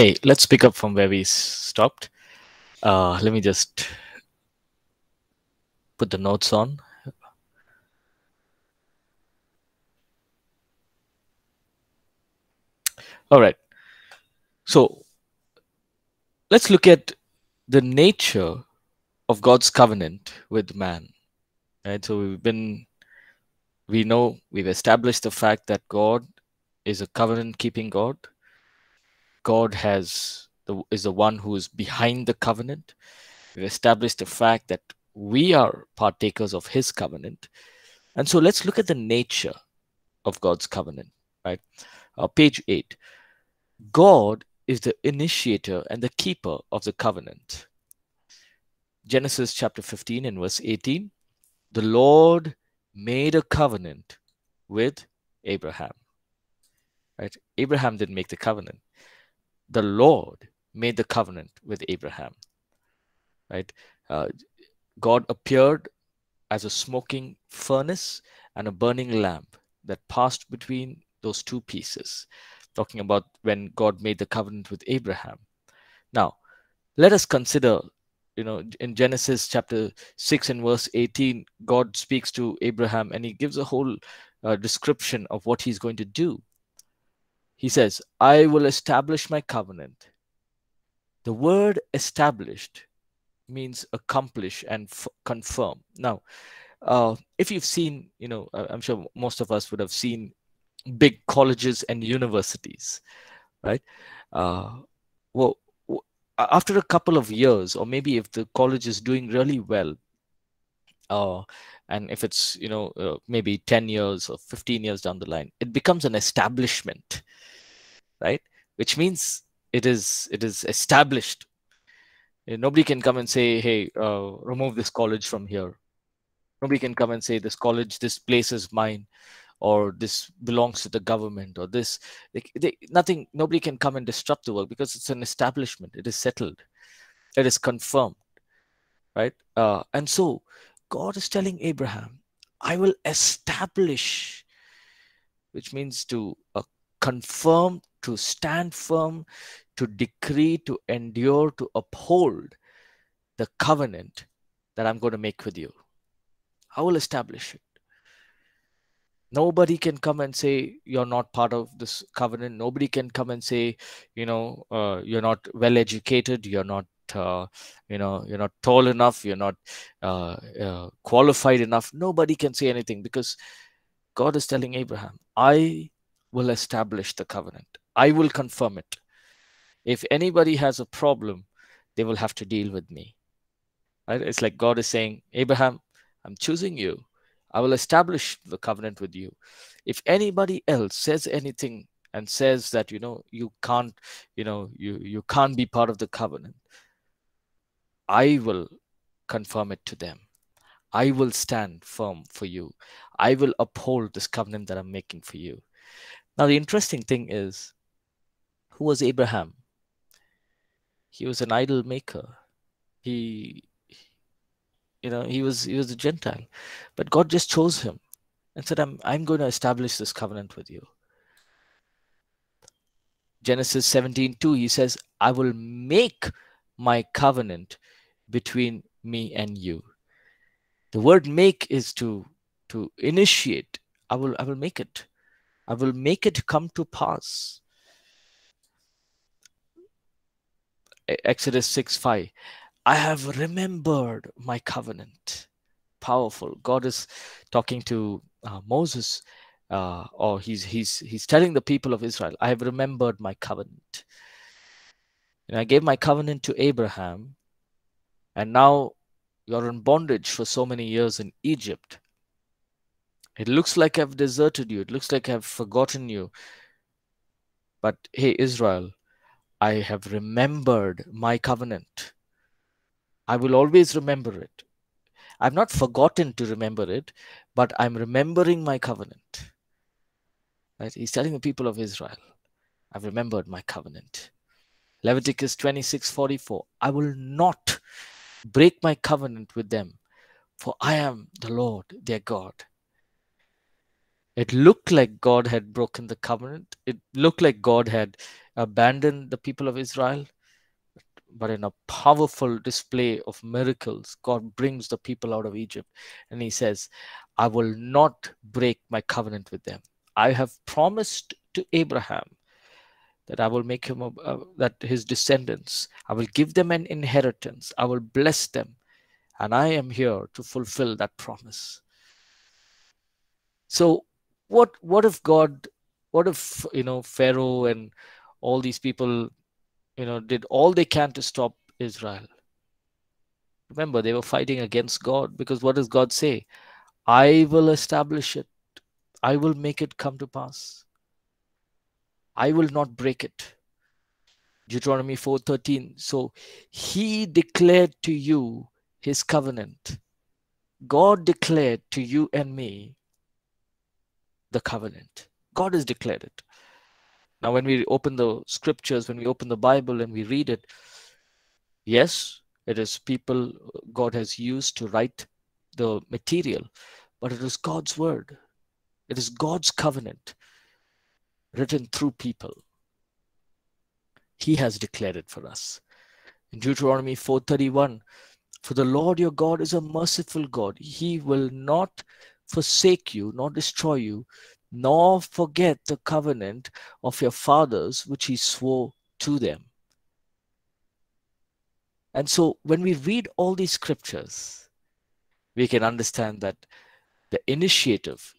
Okay, let's pick up from where we stopped. Uh, let me just put the notes on. All right. So let's look at the nature of God's covenant with man. Right. So we've been, we know, we've established the fact that God is a covenant keeping God. God has the, is the one who is behind the covenant. We've established the fact that we are partakers of his covenant. And so let's look at the nature of God's covenant, right? Uh, page 8. God is the initiator and the keeper of the covenant. Genesis chapter 15 and verse 18. The Lord made a covenant with Abraham. Right? Abraham didn't make the covenant. The Lord made the covenant with Abraham. Right? Uh, God appeared as a smoking furnace and a burning lamp that passed between those two pieces talking about when God made the covenant with Abraham. Now, let us consider, you know, in Genesis chapter 6 and verse 18, God speaks to Abraham and he gives a whole uh, description of what he's going to do. He says, I will establish my covenant. The word established means accomplish and confirm. Now, uh, if you've seen, you know, I'm sure most of us would have seen big colleges and universities, right? Uh, well, after a couple of years, or maybe if the college is doing really well, uh, and if it's you know uh, maybe 10 years or 15 years down the line, it becomes an establishment, right? Which means it is it is established. nobody can come and say, "Hey, uh, remove this college from here." Nobody can come and say, "This college, this place is mine." or this belongs to the government or this they, they, nothing nobody can come and disrupt the work because it's an establishment it is settled it is confirmed right uh, and so god is telling abraham i will establish which means to uh, confirm to stand firm to decree to endure to uphold the covenant that i'm going to make with you. I will establish it. Nobody can come and say you're not part of this covenant. Nobody can come and say you know uh, you're not well educated you're not uh, you know you're not tall enough you're not uh, uh qualified enough nobody can say anything because god is telling abraham i will establish the covenant. I will confirm it. If anybody has a problem they will have to deal with me. Right? It's like god is saying abraham i'm choosing you. I will establish the covenant with you. If anybody else says anything and says that you know you can't, you know, you you can't be part of the covenant, I will confirm it to them. I will stand firm for you. I will uphold this covenant that I'm making for you. Now, the interesting thing is, who was Abraham? He was an idol maker. He you know he was he was a gentile but god just chose him and said i'm i'm going to establish this covenant with you genesis 17 2 he says i will make my covenant between me and you the word make is to to initiate i will i will make it i will make it come to pass exodus 6 5 I have remembered my covenant. Powerful. God is talking to uh, Moses, uh, or he's he's he's telling the people of Israel, I have remembered my covenant. And I gave my covenant to Abraham, and now you're in bondage for so many years in Egypt. It looks like I've deserted you. It looks like I've forgotten you. But hey, Israel, I have remembered my covenant. I will always remember it. I've not forgotten to remember it, but I'm remembering my covenant. Right? He's telling the people of Israel, I've remembered my covenant. Leviticus 26 44. I will not break my covenant with them, for I am the Lord their God. It looked like God had broken the covenant. It looked like God had, abandoned the people of Israel, but in a powerful display of miracles, God brings the people out of Egypt. And he says, I will not break my covenant with them. I have promised to Abraham that I will make him, a, uh, that his descendants, I will give them an inheritance, I will bless them, and I am here to fulfill that promise. So, what what if God, what if you know Pharaoh and all these people, you know, did all they can to stop Israel? Remember, they were fighting against God because what does God say? I will establish it. I will make it come to pass. I will not break it. Deuteronomy 4:13. So he declared to you his covenant. God declared to you and me the covenant. God has declared it. Now, when we open the scriptures, when we open the Bible and we read it, yes, it is people God has used to write the material, but it is God's word. It is God's covenant written through people. He has declared it for us. In Deuteronomy 4:31, for the Lord your God is a merciful God. He will not forsake you, nor destroy you, nor forget the covenant of your fathers which he swore to them. And so when we read all these scriptures, we can understand that the initiative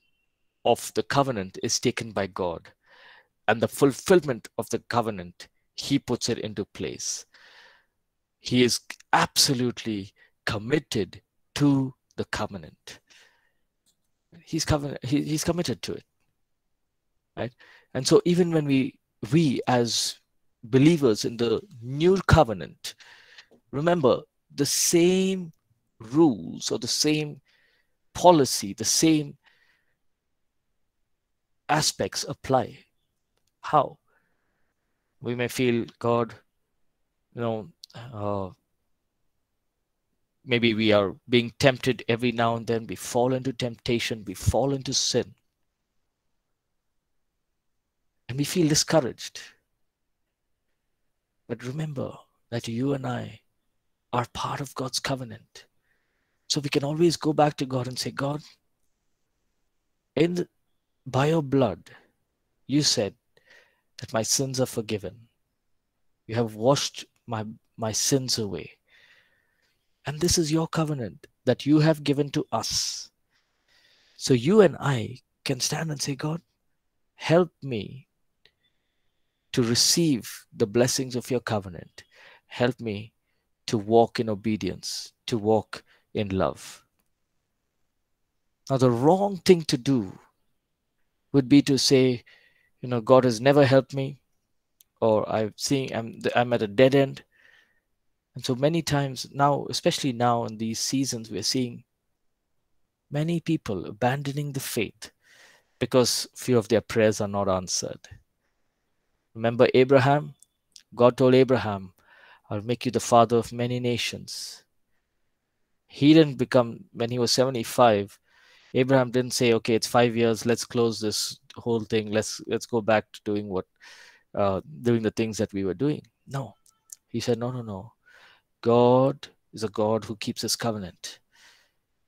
of the covenant is taken by God and the fulfillment of the covenant, he puts it into place. He is absolutely committed to the covenant. He's covenant, he, he's committed to it. Right? And so even when we we as believers in the new covenant, remember the same rules or the same policy, the same aspects apply. How? We may feel God, you know, uh, maybe we are being tempted every now and then. We fall into temptation, we fall into sin. And we feel discouraged. But remember that you and I are part of God's covenant. So we can always go back to God and say, God, in the, by your blood, you said that my sins are forgiven. You have washed my, my sins away. And this is your covenant that you have given to us. So you and I can stand and say, God, help me to receive the blessings of your covenant. Help me to walk in obedience, to walk in love. Now, the wrong thing to do would be to say, you know god has never helped me or i'm seeing i'm i'm at a dead end. And so many times now especially now in these seasons we're seeing many people abandoning the faith because few of their prayers are not answered. Remember abraham? God told abraham i'll make you the father of many nations. He didn't become when he was 75 abraham didn't say okay it's five years let's close this whole thing let's let's go back to doing what uh, doing the things that we were doing. No. He said no no no. God is a god who keeps his covenant.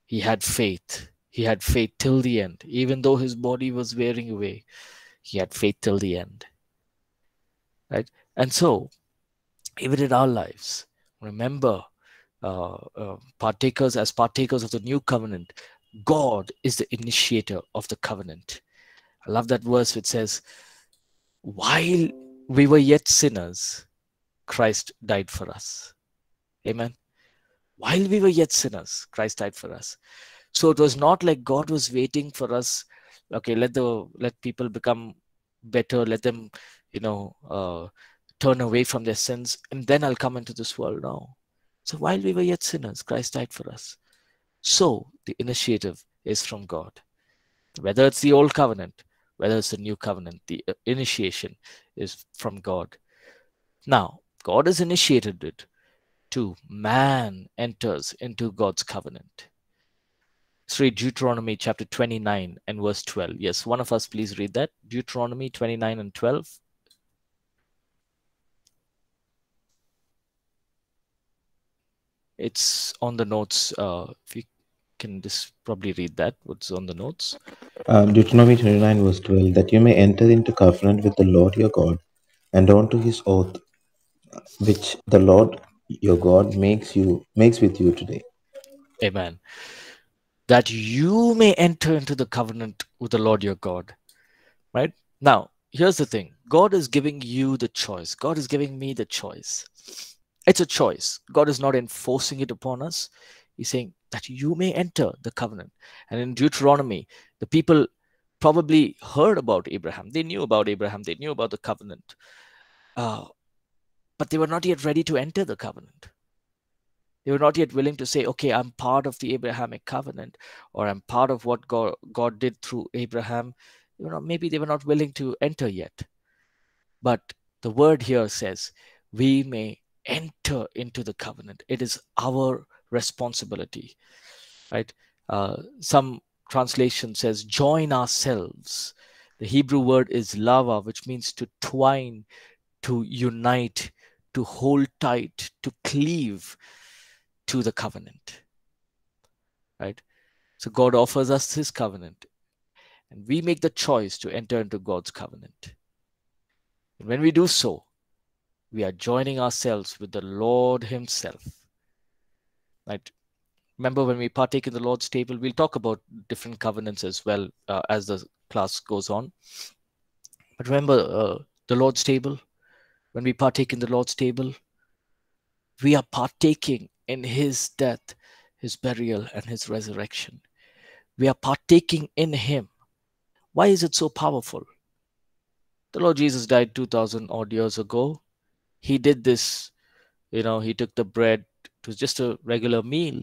He had faith. He had faith till the end. Even though his body was wearing away he had faith till the end. Right? And so even in our lives remember uh, uh, partakers as partakers of the new covenant god is the initiator of the covenant I love that verse which says, while we were yet sinners, Christ died for us. Amen. While we were yet sinners, Christ died for us. So it was not like God was waiting for us. Okay, let the let people become better. Let them, you know, uh, turn away from their sins, and then I'll come into this world. now. So while we were yet sinners, Christ died for us. So the initiative is from God. Whether it's the old covenant, whether it's the new covenant, the uh, initiation is from God. Now, God has initiated it to man enters into God's covenant. Let's read Deuteronomy chapter 29 and verse 12. Yes, one of us please read that. Deuteronomy 29 and 12. It's on the notes. Uh, if you can just probably read that, what's on the notes? Um, Deuteronomy 29, verse 12 that you may enter into covenant with the Lord your God and onto his oath which the Lord your God makes you makes with you today. Amen. That you may enter into the covenant with the Lord your God. Right? Now, here's the thing God is giving you the choice. God is giving me the choice. It's a choice. God is not enforcing it upon us. He's saying that you may enter the covenant. And in Deuteronomy, the people probably heard about Abraham. They knew about Abraham. They knew about the covenant. Uh, but they were not yet ready to enter the covenant. They were not yet willing to say, okay, I'm part of the Abrahamic covenant, or I'm part of what God, God did through Abraham. You know, maybe they were not willing to enter yet. But the word here says, we may enter into the covenant. It is our responsibility, right? Uh, some translation says, join ourselves. The Hebrew word is lava, which means to twine, to unite, to hold tight, to cleave to the covenant. Right? So God offers us his covenant, and we make the choice to enter into God's covenant. And when we do so, we are joining ourselves with the Lord Himself. Right? Remember, when we partake in the Lord's table, we'll talk about different covenants as well uh, as the class goes on. But remember, uh, the Lord's table, when we partake in the Lord's table, we are partaking in his death, his burial, and his resurrection. We are partaking in him. Why is it so powerful? The Lord Jesus died 2000 odd years ago. He did this, you know, he took the bread, it was just a regular meal.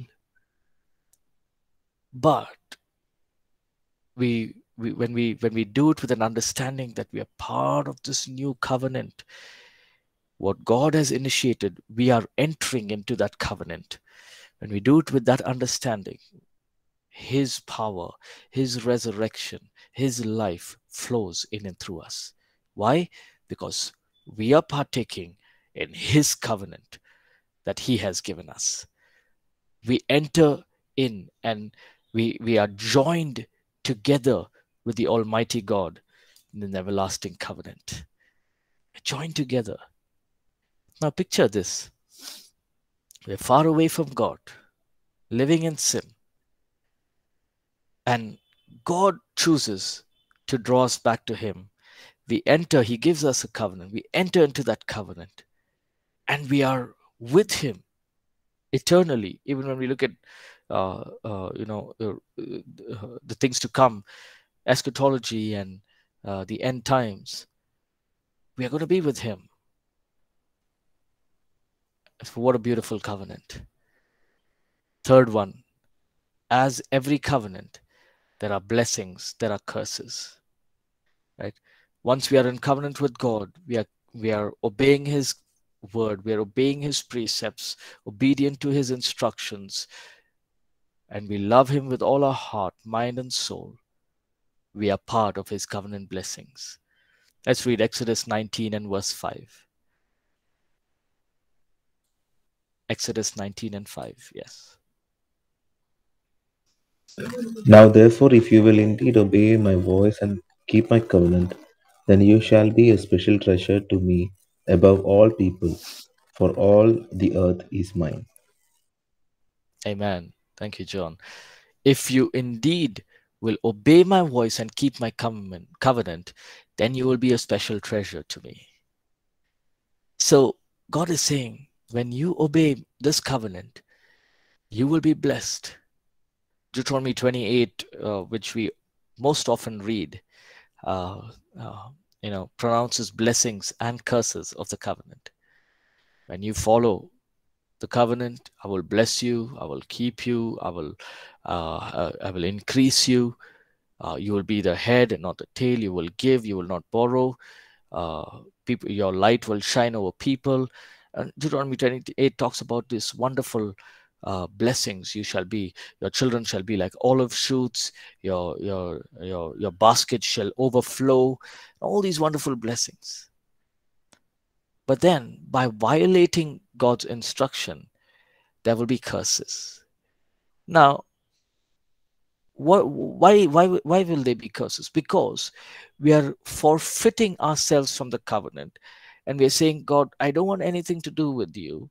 But we, we when we when we do it with an understanding that we are part of this new covenant, what God has initiated, we are entering into that covenant. When we do it with that understanding, His power, His resurrection, His life flows in and through us. Why? Because we are partaking in His covenant that He has given us. We enter in and we, we are joined together with the Almighty God in an everlasting covenant. Joined together. Now picture this. We're far away from God, living in sin. And God chooses to draw us back to Him. We enter, He gives us a covenant. We enter into that covenant. And we are with Him eternally. Even when we look at, uh, uh, you know, uh, the things to come, eschatology and uh, the end times, we are going to be with Him what a beautiful covenant. Third one, as every covenant, there are blessings, there are curses. Right? Once we are in covenant with God, we are we are obeying his word, we are obeying his precepts, obedient to his instructions, and we love him with all our heart, mind, and soul. We are part of his covenant blessings. Let's read Exodus 19 and verse 5. Exodus 19 and 5. Yes. Now, therefore, if you will indeed obey my voice and keep my covenant, then you shall be a special treasure to me above all people, for all the earth is mine. Amen. Thank you, John. If you indeed will obey my voice and keep my covenant, then you will be a special treasure to me. So, God is saying, when you obey this covenant, you will be blessed. Deuteronomy 28, uh, which we most often read, uh, uh, you know, pronounces blessings and curses of the covenant. When you follow the covenant, I will bless you, I will keep you, I will, uh, uh, I will increase you. Uh, you will be the head and not the tail. You will give, you will not borrow. people, your light will shine over people. And Deuteronomy 28 talks about this wonderful uh, blessings you shall be your children shall be like olive shoots your your your your basket shall overflow all these wonderful blessings but then by violating god's instruction there will be curses. Now, why, why, why will they be curses? Because we are forfeiting ourselves from the covenant and we're saying, God, I don't want anything to do with you.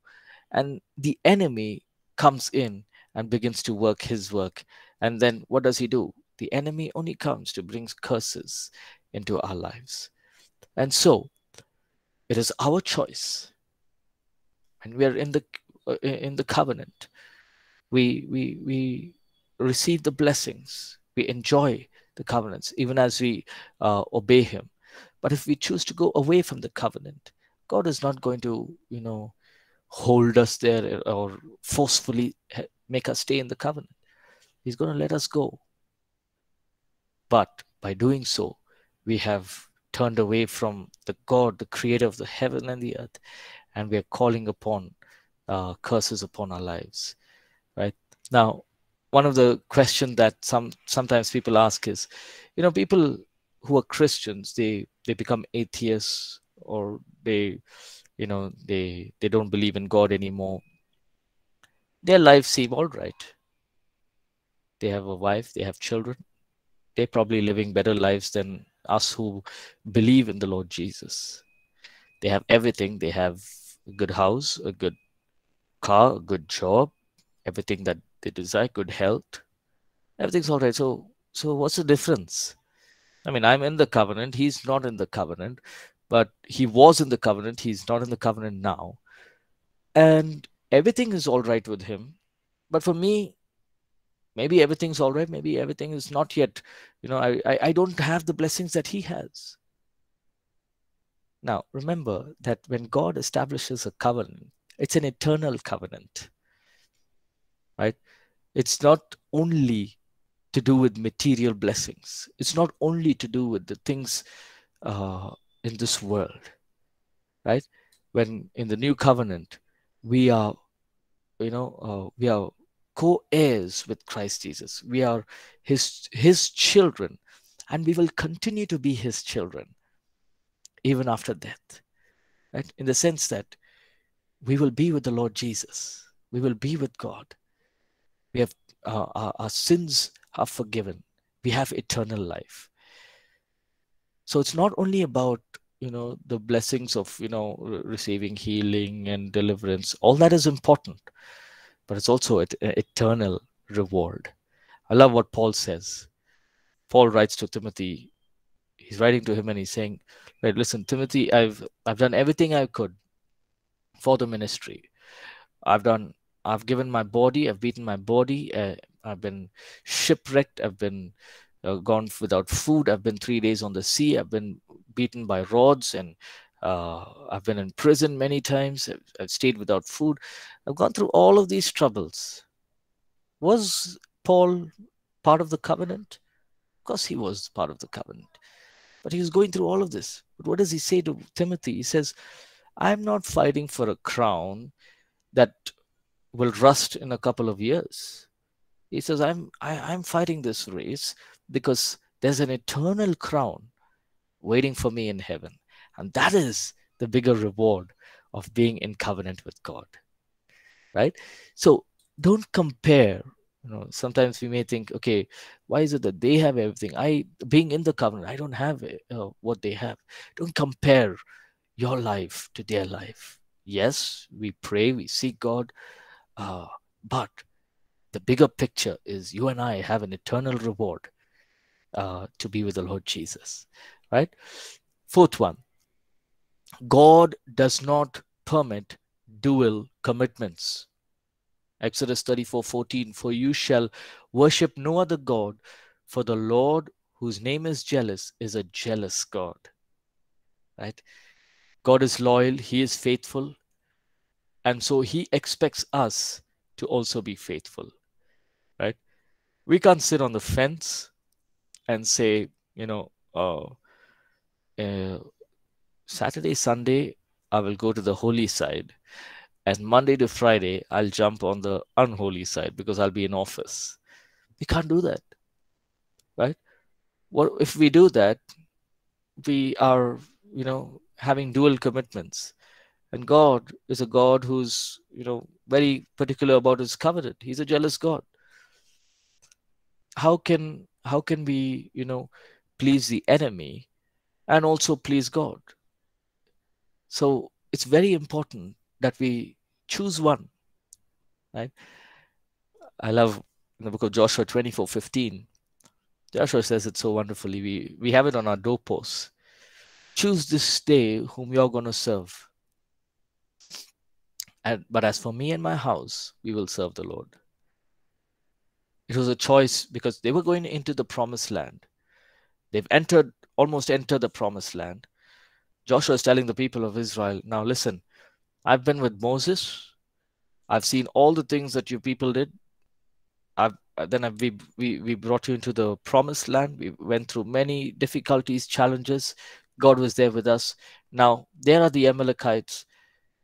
And the enemy comes in and begins to work his work. And then what does he do? The enemy only comes to bring curses into our lives. And so it is our choice. And we are in the uh, in the covenant. We we we receive the blessings. We enjoy the covenants, even as we uh, obey Him. But if we choose to go away from the covenant, God is not going to, you know, hold us there or forcefully make us stay in the covenant. He's going to let us go. But by doing so, we have turned away from the God, the creator of the heaven and the earth, and we are calling upon uh, curses upon our lives. Right now, one of the questions that some sometimes people ask is, you know, people who are Christians, they they become atheists or they, you know, they they don't believe in God anymore. Their lives seem all right. They have a wife, they have children. They're probably living better lives than us who believe in the Lord Jesus. They have everything. They have a good house, a good car, a good job, everything that they desire, good health. Everything's all right. So, so what's the difference? I mean, I'm in the covenant. He's not in the covenant, but he was in the covenant. He's not in the covenant now. And everything is all right with him. But for me, maybe everything's all right. Maybe everything is not yet. You know, I, I, I don't have the blessings that he has. Now, remember that when God establishes a covenant, it's an eternal covenant, right? It's not only to do with material blessings. It's not only to do with the things uh, in this world, right? When in the new covenant, we are, you know, uh, we are co-heirs with Christ Jesus. We are his his children, and we will continue to be his children even after death. Right? In the sense that we will be with the Lord Jesus. We will be with God. We have uh, our, our sins are forgiven. We have eternal life. So it's not only about you know the blessings of you know receiving healing and deliverance. All that is important, but it's also an eternal reward. I love what Paul says. Paul writes to Timothy. He's writing to him and he's saying, "Right, listen, Timothy, I've I've done everything I could for the ministry. I've done I've given my body, I've beaten my body, uh, I've been shipwrecked, I've been uh, gone without food, I've been three days on the sea, I've been beaten by rods, and uh, I've been in prison many times, I've, I've stayed without food. I've gone through all of these troubles. Was Paul part of the covenant? Of course, he was part of the covenant. But he was going through all of this. But what does he say to Timothy? He says, I'm not fighting for a crown that will rust in a couple of years. He says, I'm, I, am i am fighting this race because there's an eternal crown waiting for me in heaven. And that is the bigger reward of being in covenant with God. Right? So don't compare. You know, sometimes we may think, okay, why is it that they have everything? I, being in the covenant, I don't have uh, what they have. Don't compare your life to their life. Yes, we pray, we seek God, uh, but the bigger picture is you and I have an eternal reward uh, to be with the Lord Jesus, right? Fourth one God does not permit dual commitments. Exodus 34 14, for you shall worship no other God, for the Lord, whose name is jealous, is a jealous God. Right? God is loyal, He is faithful. And so He expects us to also be faithful, right? We can't sit on the fence and say, you know, uh, uh, Saturday, Sunday, I will go to the holy side. And Monday to Friday, I'll jump on the unholy side because I'll be in office. We can't do that, right? What if we do that? We are, you know, having dual commitments and god is a god who's you know very particular about his covenant. He's a jealous God. How can how can we, you know, please the enemy and also please God? So it's very important that we choose one. Right? I love in the book of Joshua 24 15. Joshua says it so wonderfully. We we have it on our doorposts. Choose this day whom you're going to serve. And, but as for me and my house, we will serve the Lord. It was a choice because they were going into the promised land. They've entered, almost entered the promised land. Joshua is telling the people of Israel, now listen, I've been with Moses. I've seen all the things that you people did. I've uh, then I've, we, we we brought you into the promised land. We went through many difficulties, challenges. God was there with us. Now there are the Amalekites.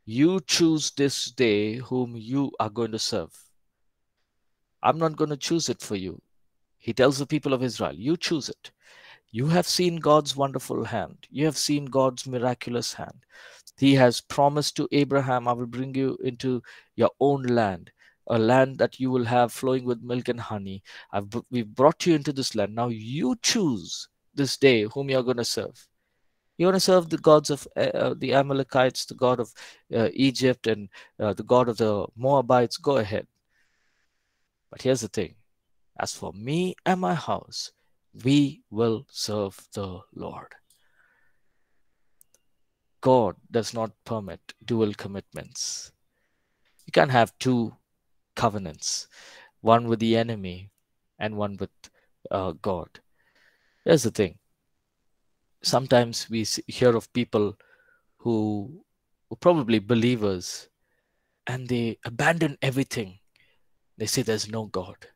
You choose this day whom you are going to serve. I'm not going to choose it for you. He tells the people of Israel, You choose it. You have seen God's wonderful hand. You have seen God's miraculous hand. He has promised to Abraham, I will bring you into your own land, a land that you will have flowing with milk and honey. I've, we've brought you into this land. Now you choose this day whom you're going to serve. You want to serve the gods of uh, the Amalekites, the god of uh, Egypt, and uh, the god of the Moabites. Go ahead. But here's the thing as for me and my house, we will serve the Lord. God does not permit dual commitments. You can't have two covenants, one with the enemy and one with uh, God. Here's the thing. Sometimes we hear of people who were probably believers and they abandon everything. They say there's no God.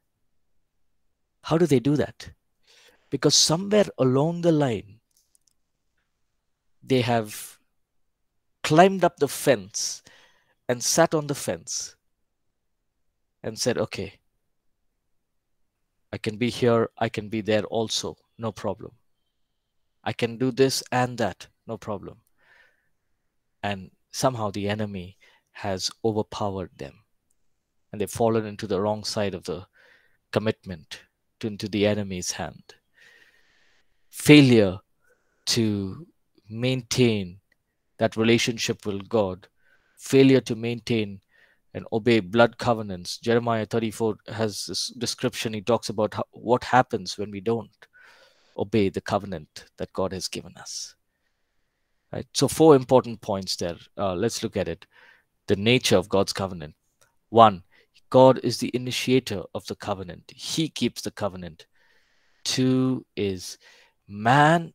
How do they do that? Because somewhere along the line, they have climbed up the fence and sat on the fence and said, okay, I can be here, I can be there also, no problem. I can do this and that, no problem. And somehow the enemy has overpowered them and they've fallen into the wrong side of the commitment to, into the enemy's hand. Failure to maintain that relationship with God, failure to maintain and obey blood covenants. Jeremiah 34 has this description. He talks about how, what happens when we don't obey the covenant that God has given us. Right. So four important points there. Uh, let's look at it. The nature of God's covenant. One, God is the initiator of the covenant. He keeps the covenant. Two is man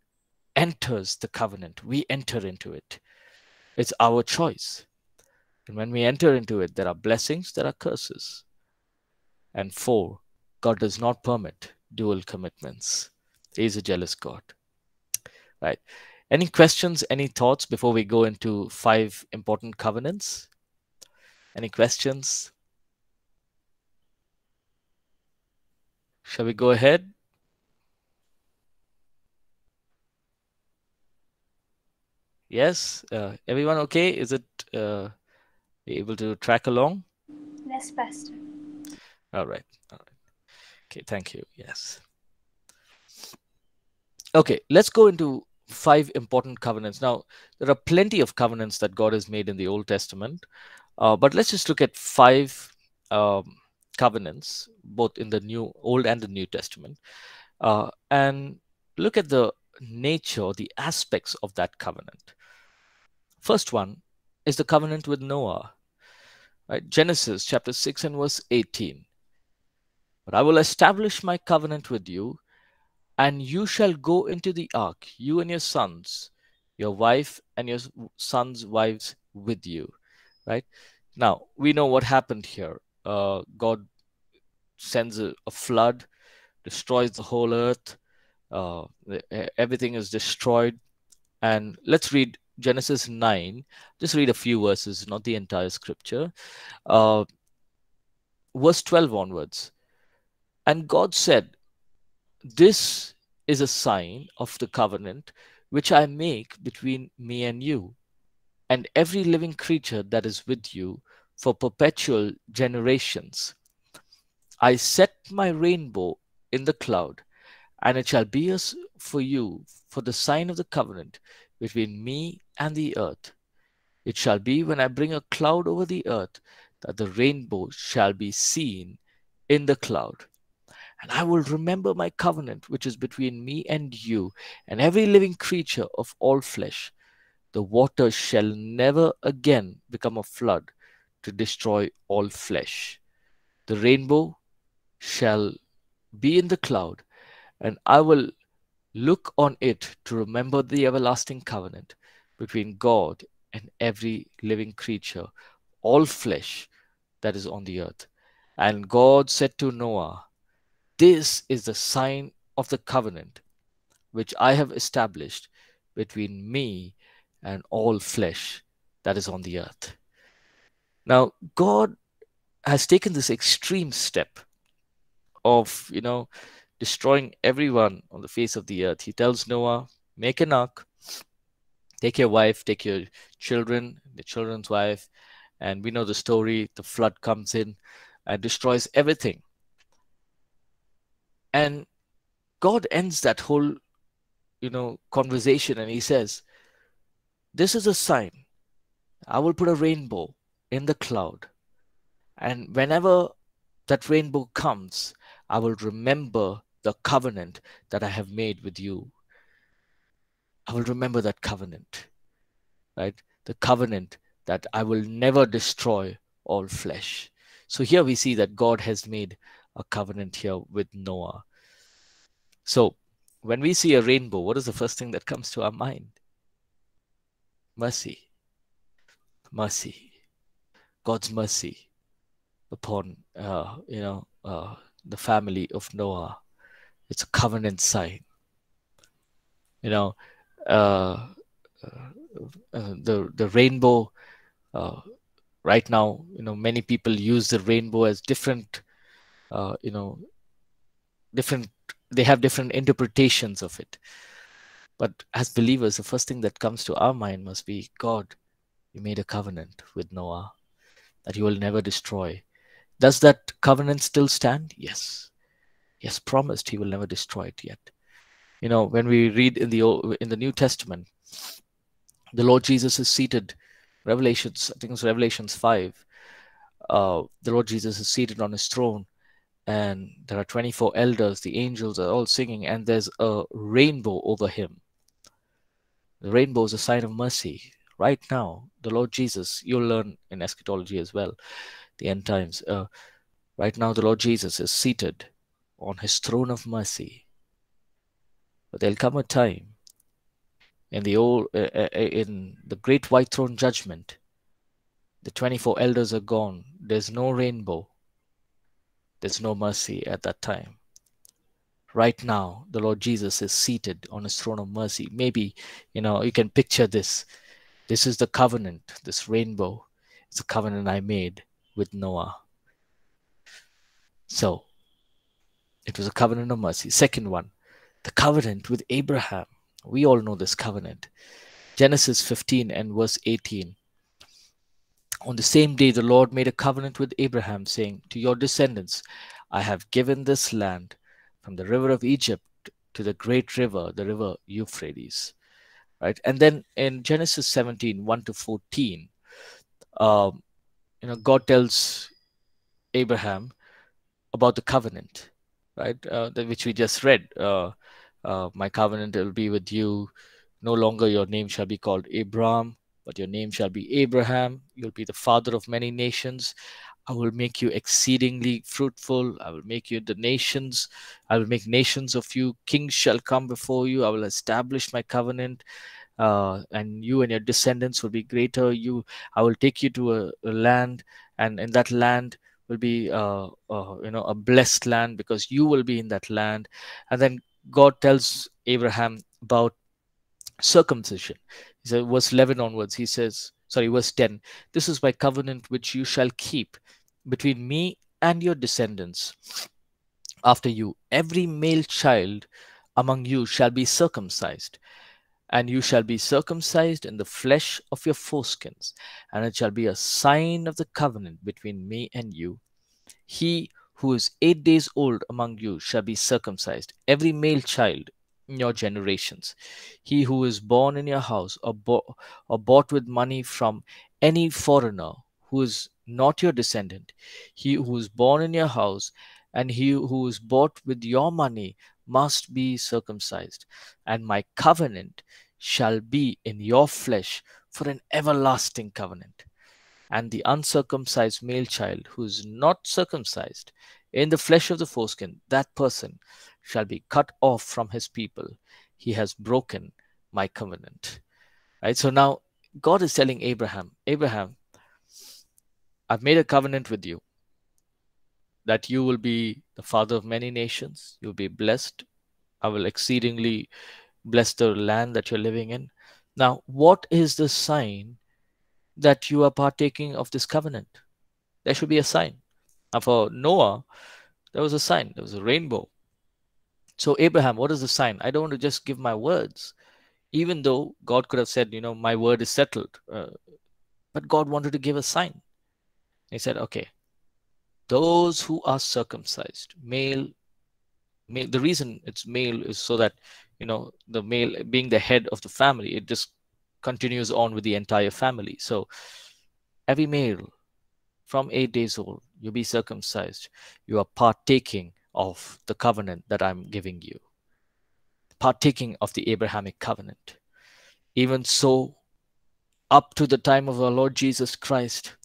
enters the covenant. We enter into it. It's our choice. And when we enter into it, there are blessings, there are curses. And four, God does not permit dual commitments. He is a jealous God. Right. Any questions, any thoughts before we go into five important covenants? Any questions? Shall we go ahead? Yes, uh, everyone okay? Is it uh, able to track along? Yes, Pastor. All right, all right. Okay, thank you. Yes. Okay, let's go into five important covenants. Now, there are plenty of covenants that God has made in the Old Testament, uh, but let's just look at five um, covenants, both in the New, Old, and the New Testament, uh, and look at the nature, the aspects of that covenant. First one is the covenant with Noah. Right? Genesis chapter 6 and verse 18. But I will establish my covenant with you, and you shall go into the ark, you and your sons, your wife and your sons' wives with you. Right? Now, we know what happened here. Uh, God sends a, a, flood, destroys the whole earth, uh, everything is destroyed. And let's read Genesis 9, just read a few verses, not the entire scripture. Uh, verse 12 onwards. And God said, This is a sign of the covenant which I make between me and you, and every living creature that is with you for perpetual generations. I set my rainbow in the cloud, and it shall be as for you for the sign of the covenant between me and the earth. It shall be when I bring a cloud over the earth that the rainbow shall be seen in the cloud. And I will remember my covenant, which is between me and you and every living creature of all flesh. The water shall never again become a flood to destroy all flesh. The rainbow shall be in the cloud, and I will look on it to remember the everlasting covenant between God and every living creature, all flesh that is on the earth. And God said to Noah, This is the sign of the covenant which I have established between me and all flesh that is on the earth. Now, God has taken this extreme step of, you know, destroying everyone on the face of the earth. He tells Noah, make an ark, take your wife, take your children, the children's wife, and we know the story. The flood comes in and destroys everything. And God ends that whole, you know, conversation and he says, This is a sign. I will put a rainbow in the cloud. And whenever that rainbow comes, I will remember the covenant that I have made with you. I will remember that covenant, right? The covenant that I will never destroy all flesh. So here we see that God has made a covenant here with Noah. So when we see a rainbow, what is the first thing that comes to our mind? Mercy. Mercy. God's mercy upon, uh, you know, uh, the family of Noah. It's a covenant sign. You know, uh, uh, uh the the rainbow uh, right now you know many people use the rainbow as different you know different they have different interpretations of it but as believers the first thing that comes to our mind must be god you made a covenant with noah that you will never destroy does that covenant still stand yes has promised he will never destroy it yet you know when we read in the in the new testament the lord jesus is seated Revelations, I think it's Revelations 5, uh, the Lord Jesus is seated on his throne, and there are 24 elders, the angels are all singing, and there's a rainbow over him. The rainbow is a sign of mercy. Right now, the Lord Jesus, you'll learn in eschatology as well, the end times. Uh, right now, the Lord Jesus is seated on his throne of mercy. But there'll come a time in the old uh, uh, uh, in the great white throne judgment the 24 elders are gone there's no rainbow there's no mercy at that time right now the lord jesus is seated on his throne of mercy maybe you know you can picture this this is the covenant this rainbow is a covenant i made with noah so it was a covenant of mercy second one the covenant with abraham we all know this covenant. Genesis 15 and verse 18. On the same day, the Lord made a covenant with Abraham, saying, To your descendants, I have given this land from the river of Egypt to the great river, the river Euphrates. Right. And then in Genesis 17, 1 to 14, um, you know, God tells Abraham about the covenant, right? Uh, which we just read. Uh, uh, my covenant will be with you. No longer your name shall be called Abram, but your name shall be Abraham. You'll be the father of many nations. I will make you exceedingly fruitful. I will make you the nations. I will make nations of you. Kings shall come before you. I will establish my covenant. Uh, and you and your descendants will be greater. You, I will take you to a, a land, and in that land will be, uh, uh, you know, a blessed land because you will be in that land. And then God tells Abraham about circumcision. He says, verse 11 onwards, he says, sorry, verse 10, this is my covenant which you shall keep between me and your descendants after you. Every male child among you shall be circumcised, and you shall be circumcised in the flesh of your foreskins, and it shall be a sign of the covenant between me and you. He who is eight days old among you shall be circumcised, every male child in your generations. He who is born in your house or, bo- or bought with money from any foreigner who is not your descendant, he who is born in your house and he who is bought with your money must be circumcised. And my covenant shall be in your flesh for an everlasting covenant. And the uncircumcised male child who is not circumcised in the flesh of the foreskin, that person shall be cut off from his people. He has broken my covenant. Right? So now God is telling Abraham, Abraham, I've made a covenant with you that you will be the father of many nations. You'll be blessed. I will exceedingly bless the land that you're living in. Now, what is the sign that you are partaking of this covenant? There should be a sign. Now, for Noah, there was a sign, there was a rainbow. So, Abraham, what is the sign? I don't want to just give my words, even though God could have said, you know, my word is settled. Uh, but God wanted to give a sign. He said, okay, those who are circumcised, male, male, the reason it's male is so that, you know, the male being the head of the family, it just continues on with the entire family. So every male from eight days old, you be circumcised. You are partaking of the covenant that I'm giving you, partaking of the Abrahamic covenant. Even so, up to the time of our Lord Jesus Christ,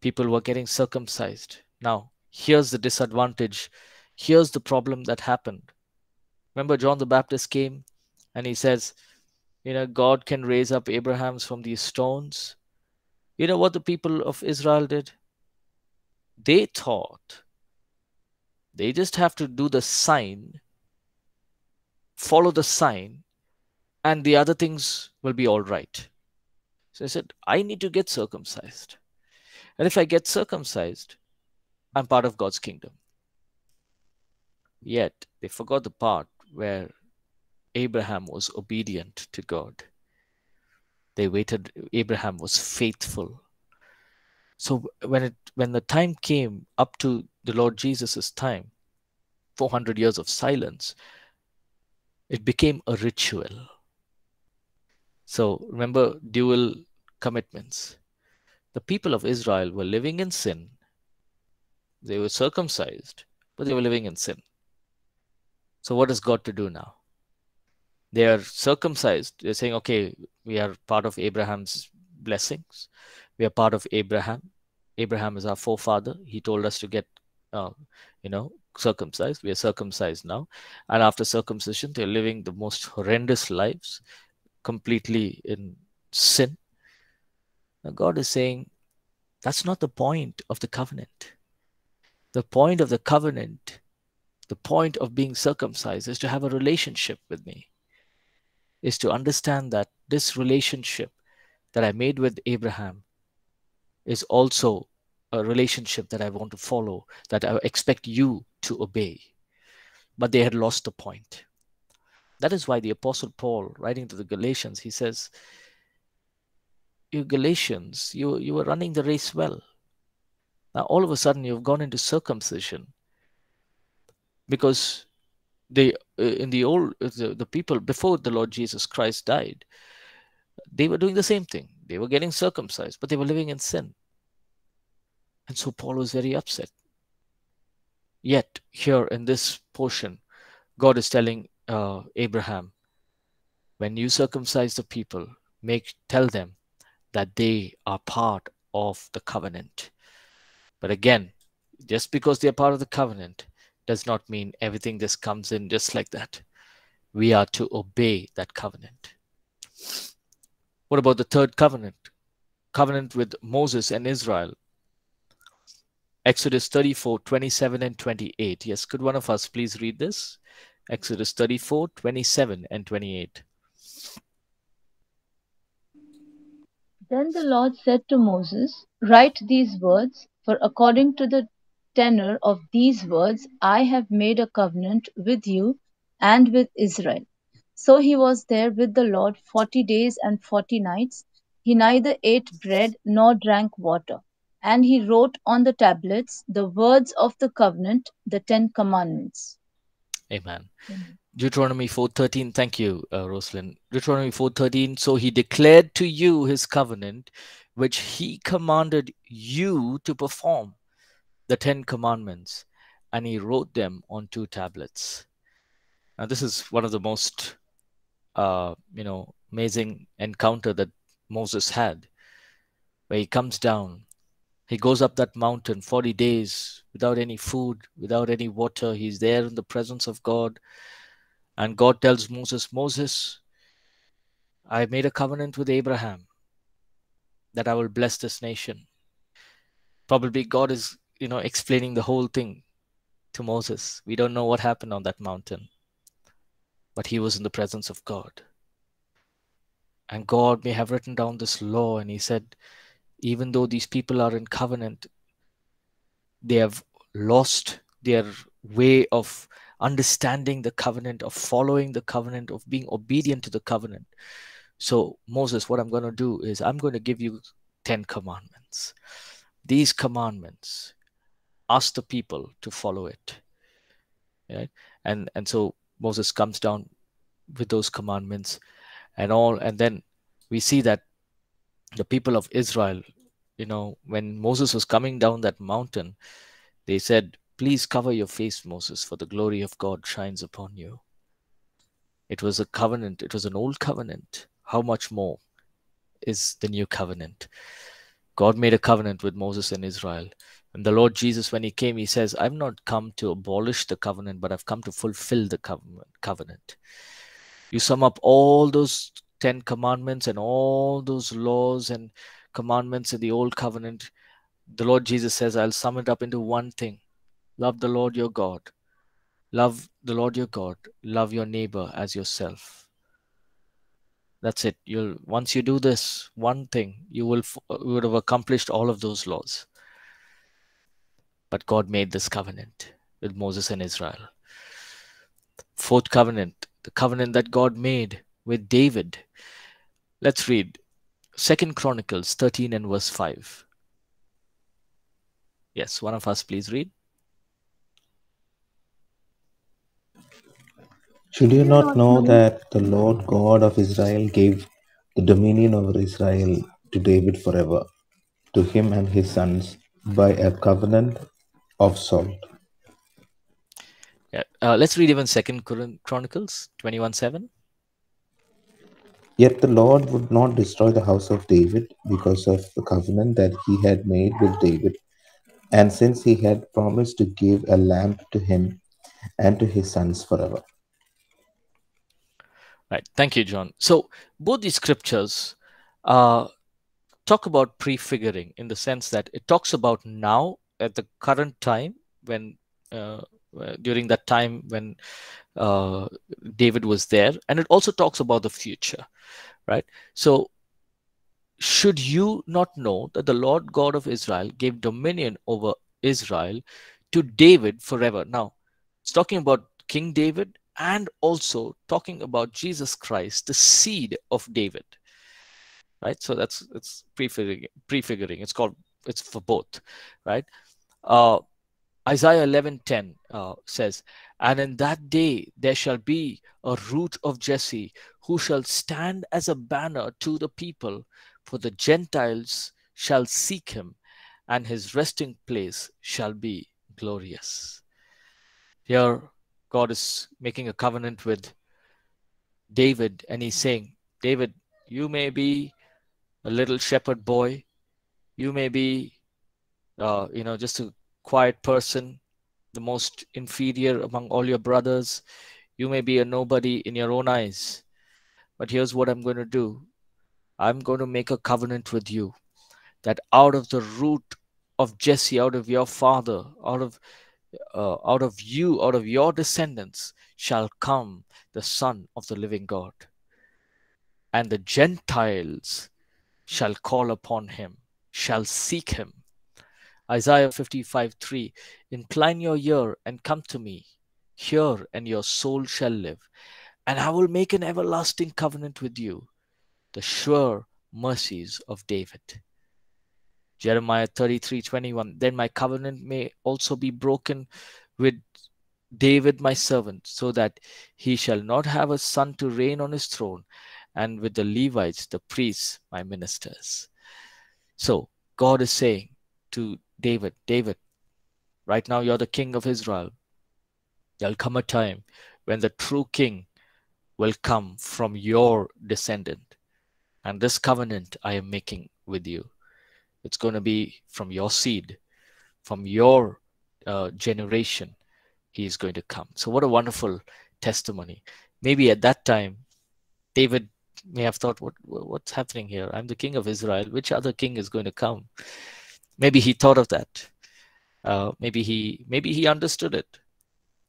people were getting circumcised. Now, here's the disadvantage. Here's the problem that happened. Remember, John the Baptist came and he says, You know, God can raise up Abrahams from these stones. You know what the people of Israel did? They thought they just have to do the sign, follow the sign, and the other things will be all right. So I said, I need to get circumcised. And if I get circumcised, I'm part of God's kingdom. Yet they forgot the part where Abraham was obedient to God. They waited, Abraham was faithful. So when it when the time came up to the Lord Jesus' time, 400 years of silence, it became a ritual. So remember dual commitments the people of Israel were living in sin. They were circumcised, but they were living in sin. So, what is God to do now? They are circumcised. They're saying, okay, we are part of Abraham's blessings. We are part of Abraham. Abraham is our forefather. He told us to get, uh, you know, circumcised. We are circumcised now. And after circumcision, they're living the most horrendous lives, completely in sin. Now, God is saying that's not the point of the covenant. The point of the covenant, the point of being circumcised, is to have a relationship with me, is to understand that this relationship that I made with Abraham is also a relationship that I want to follow, that I expect you to obey. But they had lost the point. That is why the Apostle Paul, writing to the Galatians, he says, you Galatians, you, you were running the race well. Now, all of a sudden, you've gone into circumcision because they, uh, in the old, uh, the, the people before the Lord Jesus Christ died, they were doing the same thing. They were getting circumcised, but they were living in sin. And so Paul was very upset. Yet, here in this portion, God is telling uh, Abraham, when you circumcise the people, make tell them that they are part of the covenant. But again, just because they're part of the covenant does not mean everything just comes in just like that. We are to obey that covenant. What about the third covenant? Covenant with Moses and Israel. Exodus 34, 27 and 28. Yes, could one of us please read this? Exodus 34, 27 and 28. Then the Lord said to Moses, Write these words, for according to the tenor of these words I have made a covenant with you and with Israel. So he was there with the Lord forty days and forty nights. He neither ate bread nor drank water. And he wrote on the tablets the words of the covenant, the Ten Commandments. Amen. Amen. Deuteronomy 4:13. Thank you, uh. Deuteronomy 4:13. So he declared to you his covenant, which he commanded you to perform, the Ten Commandments, and he wrote them on two tablets. Now, this is one of the most, uh, you know, amazing encounter that Moses had, where he comes down, he goes up that mountain 40 days without any food, without any water. He's there in the presence of God. And God tells Moses, Moses, I made a covenant with Abraham that I will bless this nation. Probably God is, you know, explaining the whole thing to Moses. We don't know what happened on that mountain, but he was in the presence of God. And God may have written down this law, and he said, even though these people are in covenant, they have lost their way of understanding the covenant, of following the covenant, of being obedient to the covenant. So, Moses, what I'm going to do is I'm going to give you 10 commandments. These commandments, ask the people to follow it. Right? And and so Moses comes down with those commandments and all, and then we see that the people of Israel, you know, when Moses was coming down that mountain, they said, Please cover your face, Moses, for the glory of God shines upon you. It was a covenant, it was an old covenant. How much more is the new covenant? God made a covenant with Moses and Israel. And the Lord Jesus, when he came, he says, I've not come to abolish the covenant, but I've come to fulfill the covenant. You sum up all those 10 commandments and all those laws and commandments in the old covenant, the Lord Jesus says, I'll sum it up into one thing love the Lord your God. Love the Lord your God. Love your neighbor as yourself. That's it. You'll once you do this one thing, you will you would have accomplished all of those laws. But God made this covenant with Moses and Israel. Fourth covenant, the covenant that God made with David. Let's read Second Chronicles 13 and verse 5. Yes, one of us please read. Should you not know that the Lord God of Israel gave the dominion over Israel to David forever, to him and his sons, by a covenant of salt? Yeah. Uh, let's read even Second Chronicles 21 7. Yet the Lord would not destroy the house of David because of the covenant that he had made with David, and since he had promised to give a lamp to him and to his sons forever. Right. Thank you, John. So both these scriptures uh, talk about prefiguring in the sense that it talks about now at the current time when uh, during that time when uh, David was there, and it also talks about the future, right? So should you not know that the Lord God of Israel gave dominion over Israel to David forever? Now, it's talking about King David and also talking about Jesus Christ, the seed of David. Right? So that's it's prefiguring prefiguring. It's called it's for both, right? Uh, Isaiah 11:10 uh, says, "And in that day there shall be a root of Jesse, who shall stand as a banner to the people, for the Gentiles shall seek him, and his resting place shall be glorious." Here, God is making a covenant with David, and he's saying, David, you may be a little shepherd boy, you may be, uh, you know, just a quiet person, the most inferior among all your brothers. You may be a nobody in your own eyes. But here's what I'm going to do I'm going to make a covenant with you that out of the root of Jesse, out of your father, out of uh, out of you, out of your descendants, shall come the Son of the living God. And the Gentiles shall call upon him, shall seek him. Isaiah 55 3 Incline your ear and come to me. Hear, and your soul shall live. and I will make an everlasting covenant with you, the sure mercies of David. Jeremiah 33 21. Then my covenant may also be broken with David my servant, so that he shall not have a son to reign on his throne, and with the Levites, the priests, my ministers. So God is saying to David, David, right now you're the king of Israel. There'll come a time when the true king will come from your descendant. And this covenant I am making with you. It's going to be from your seed, from your uh, generation. He is going to come. So, what a wonderful testimony. Maybe at that time, David may have thought, what, what's happening here? I'm the king of Israel. Which other king is going to come? Maybe he thought of that. Uh, maybe he maybe he understood it.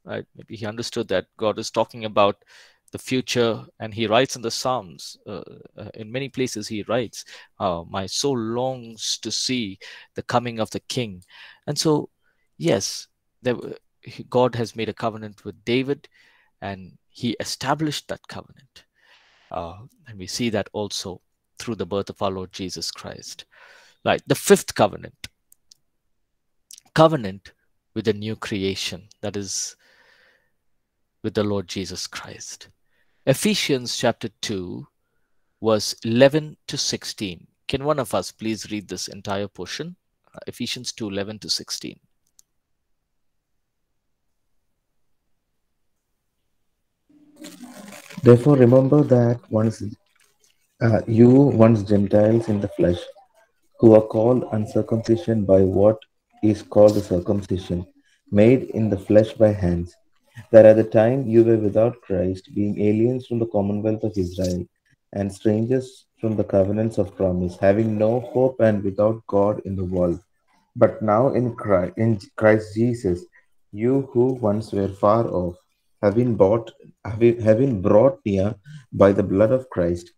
Right? Maybe he understood that God is talking about the future and he writes in the psalms uh, uh, in many places he writes uh, my soul longs to see the coming of the king. And so yes there, god has made a covenant with david and he established that covenant uh, and we see that also through the birth of our lord jesus christ. Right the fifth covenant covenant with the new creation that is with the lord jesus christ Ephesians chapter 2, verse 11 to 16. Can one of us please read this entire portion? Uh, Ephesians 2, 11 to 16. Therefore, remember that once uh, you, once Gentiles in the flesh, who are called uncircumcision by what is called the circumcision, made in the flesh by hands, that at the time you were without Christ, being aliens from the commonwealth of Israel, and strangers from the covenants of promise, having no hope and without God in the world. But now in Christ, in Christ Jesus, you who once were far off, have been bought, have been, have been brought near by the blood of Christ.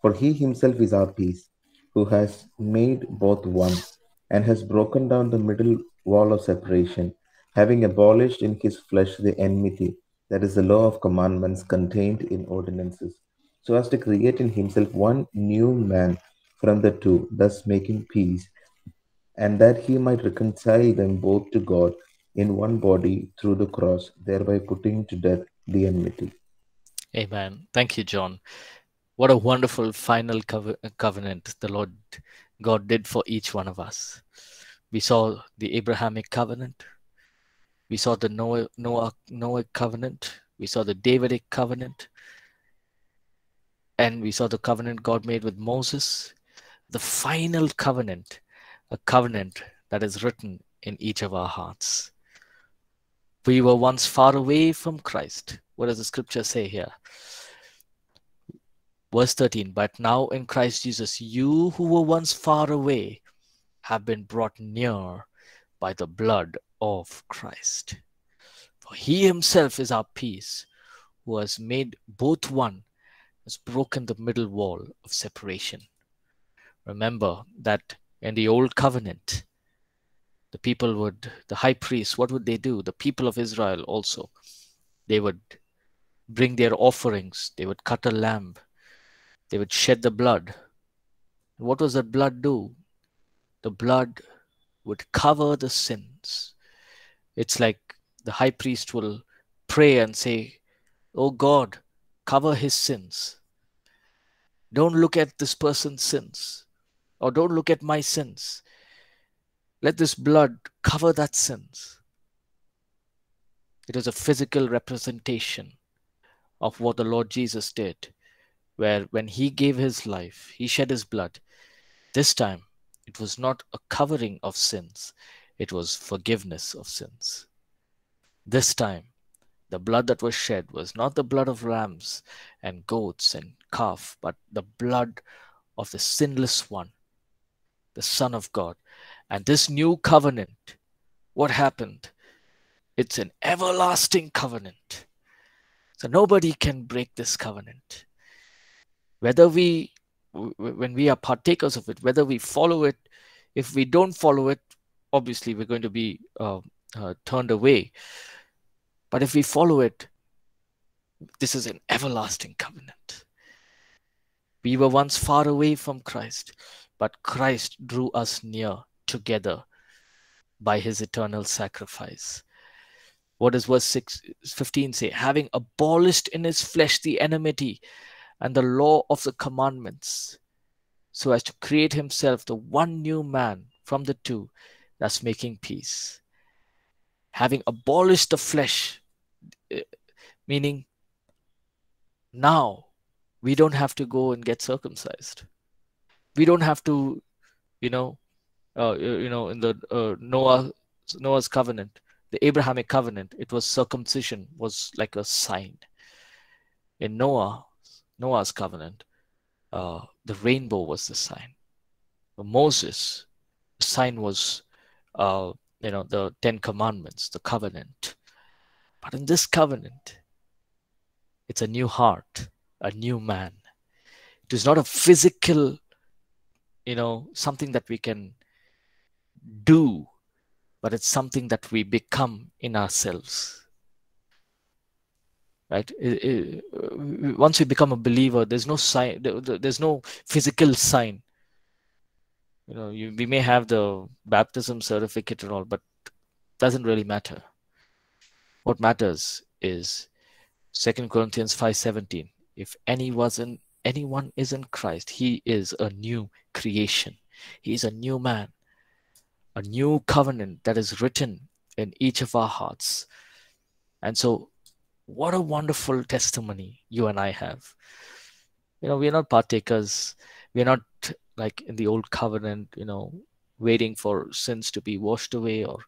For he himself is our peace, who has made both one, and has broken down the middle wall of separation having abolished in his flesh the enmity, that is the law of commandments contained in ordinances, so as to create in himself one new man from the two, thus making peace, and that he might reconcile them both to God in one body through the cross, thereby putting to death the enmity. Amen. Thank you, John. What a wonderful final covenant the Lord God did for each one of us. We saw the Abrahamic covenant, we saw the Noah, Noah, Noah covenant. We saw the Davidic covenant. And we saw the covenant God made with Moses. The final covenant, a covenant that is written in each of our hearts. We were once far away from Christ. What does the scripture say here? Verse 13, but now in Christ Jesus, you who were once far away have been brought near by the blood of Christ. For he himself is our peace, who has made both one, has broken the middle wall of separation. Remember that in the old covenant, the people would, the high priest, what would they do? The people of Israel also, they would bring their offerings, they would cut a lamb, they would shed the blood. What does that blood do? The blood would cover the sins it's like the high priest will pray and say, Oh God, cover his sins. Don't look at this person's sins, or don't look at my sins. Let this blood cover that sins. It is a physical representation of what the Lord Jesus did, where when he gave his life, he shed his blood. This time, it was not a covering of sins, it was forgiveness of sins. This time, the blood that was shed was not the blood of rams and goats and calf, but the blood of the sinless one, the Son of God. And this new covenant, what happened? It's an everlasting covenant. So nobody can break this covenant. Whether we, when we are partakers of it, whether we follow it, if we don't follow it, obviously we're going to be uh, uh, turned away. But if we follow it, This is an everlasting covenant. We were once far away from Christ, but Christ drew us near together by his eternal sacrifice. What does verse 6, 15 say? Having abolished in his flesh the enmity and the law of the commandments, so as to create himself the one new man from the two, thus making peace. Having abolished the flesh, eh, meaning now we don't have to go and get circumcised. We don't have to, you know, uh, you know, in the uh, Noah Noah's covenant, the Abrahamic covenant, it was circumcision was like a sign. In Noah, Noah's covenant, uh, the rainbow was the sign. For Moses, the sign was, uh, you know, the Ten Commandments, the covenant. But in this covenant, it's a new heart, a new man. It is not a physical, you know, something that we can do, but it's something that we become in ourselves. Right? Once we become a believer, there's no sign, there's no physical sign. You know, you, we may have the baptism certificate and all, but doesn't really matter. What matters is Second Corinthians 5:17. If any wasn't anyone is in Christ, he is a new creation. He is a new man, a new covenant that is written in each of our hearts. And so, what a wonderful testimony you and I have. You know, we are not partakers. We are not like in the old covenant, you know, waiting for sins to be washed away or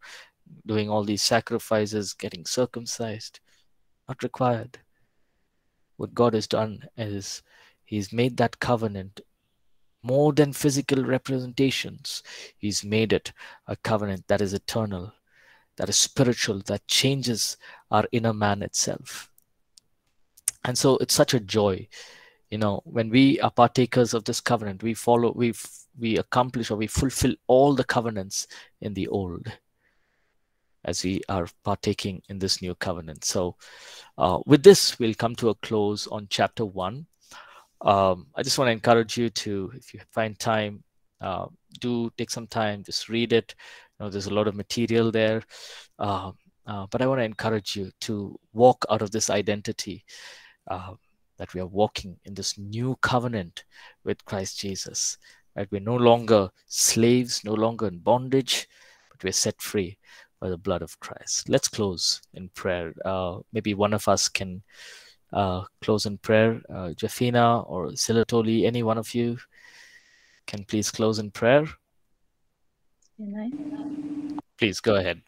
doing all these sacrifices, getting circumcised not required. What God has done is He's made that covenant more than physical representations. He's made it a covenant that is eternal, that is spiritual, that changes our inner man itself. And so it's such a joy, you know, when we are partakers of this covenant, we follow, we we accomplish or we fulfill all the covenants in the old as we are partaking in this new covenant. So, uh, with this, we'll come to a close on chapter one. Um, I just want to encourage you to, if you find time, uh, do take some time, just read it. You know, there's a lot of material there. Uh, uh but I want to encourage you to walk out of this identity uh, that we are walking in this new covenant with Christ Jesus. Right? We're no longer slaves, no longer in bondage, but we're set free by the blood of Christ. Let's close in prayer. Uh, maybe one of us can uh, close in prayer. Uh, Jafina or Silatoli, any one of you can please close in prayer. Please go ahead.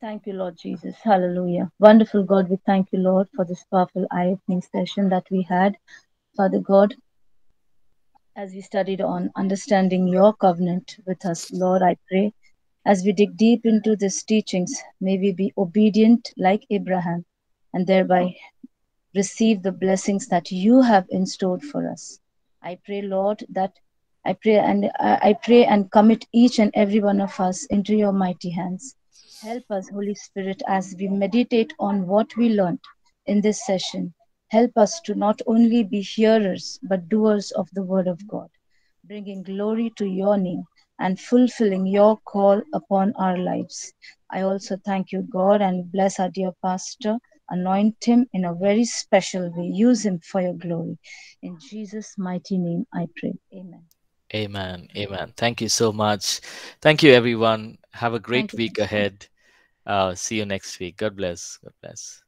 Thank you, Lord Jesus. Hallelujah. Wonderful God, we thank you, Lord, for this powerful eye opening session that we had. Father God, as we studied on understanding your covenant with us, Lord, I pray as we dig deep into these teachings, may we be obedient like Abraham and thereby receive the blessings that you have in store for us. I pray, Lord, that I pray and I pray and commit each and every one of us into your mighty hands. Help us, Holy Spirit, as we meditate on what we learned in this session. Help us to not only be hearers, but doers of the word of God, bringing glory to your name and fulfilling your call upon our lives. I also thank you, God, and bless our dear pastor. Anoint him in a very special way. Use him for your glory. In Jesus' mighty name, I pray. Amen. Amen. Amen. Thank you so much. Thank you, everyone. Have a great week ahead. Uh, see you next week. God bless. God bless.